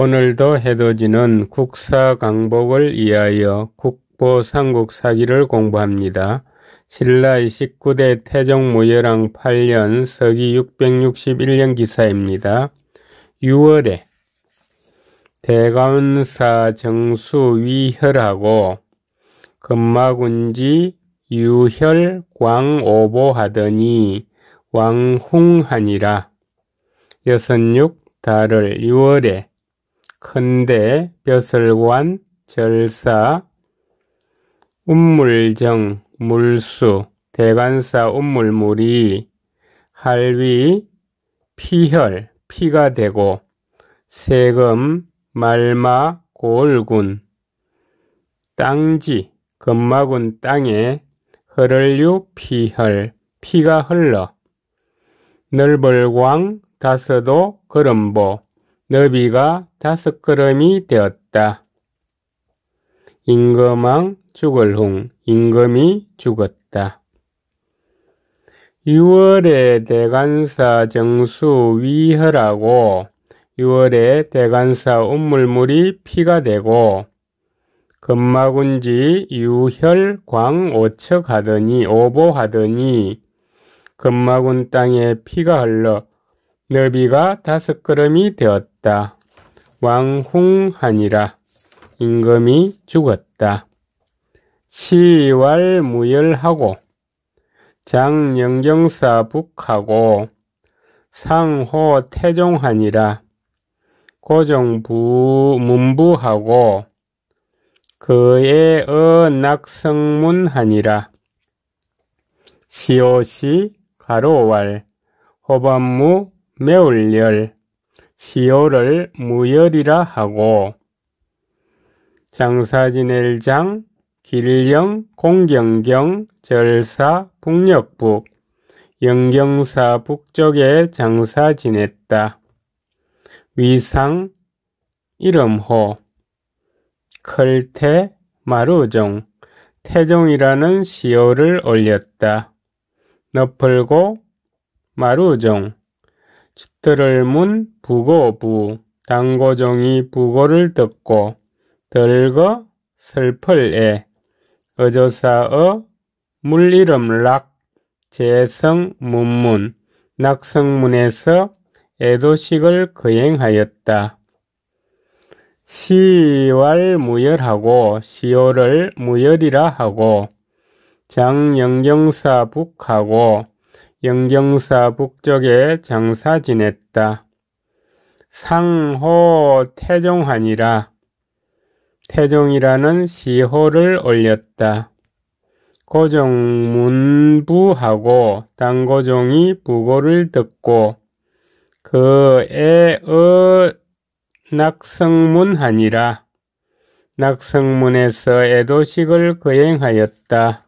오늘도 해돋이는 국사 강복을 위하여 국보 삼국 사기를 공부합니다. 신라 29대 태종 무열왕 8년 서기 661년 기사입니다. 6월에 대관사 정수 위혈하고 금마군지 유혈 광오보하더니 왕흥하니라. 여섯육 달을 6월에 큰대 벼슬관 절사 운물정 물수 대관사 운물물이 할위 피혈 피가 되고 세금 말마 고을군 땅지 금마군 땅에 흐를류 피혈 피가 흘러 넓을광 다섯도 걸음보 너비가 다섯 걸음이 되었다. 임금왕 죽을 흥 임금이 죽었다. 6월에 대간사 정수 위허라고 6월에 대간사 운물물이 피가 되고 금마군지 유혈 광 오척 하더니 오보하더니 금마군 땅에 피가 흘러 너비가 다섯 걸음이 되었다. 왕흥하니라. 임금이 죽었다. 시왈 무열하고 장영경사 북하고 상호 태종하니라. 고정부 문부하고 그의 어 낙성문하니라. 시오시 가로왈 호반무 매울열 시오를 무열이라 하고 장사 지낼 장 길령 공경경 절사 북녘북 영경사 북쪽에 장사 지냈다. 위상 이름호 클태 마루종 태종이라는 시호를 올렸다. 너풀고 마루종 쥐 들을 문 부고부 당고종이 부고를 듣고 덜거 슬플에 어조사어 물이름 락 재성 문문 낙성문에서 애도식을 거행하였다. 시왈 무열하고 시오를 무열이라 하고 장영경사 북하고 영경사 북쪽에 장사 지냈다. 상호 태종하니라. 태종이라는 시호를 올렸다. 고종문부하고 당고종이 부고를 듣고 그애 어 낙성문하니라. 낙성문에서 애도식을 거행하였다.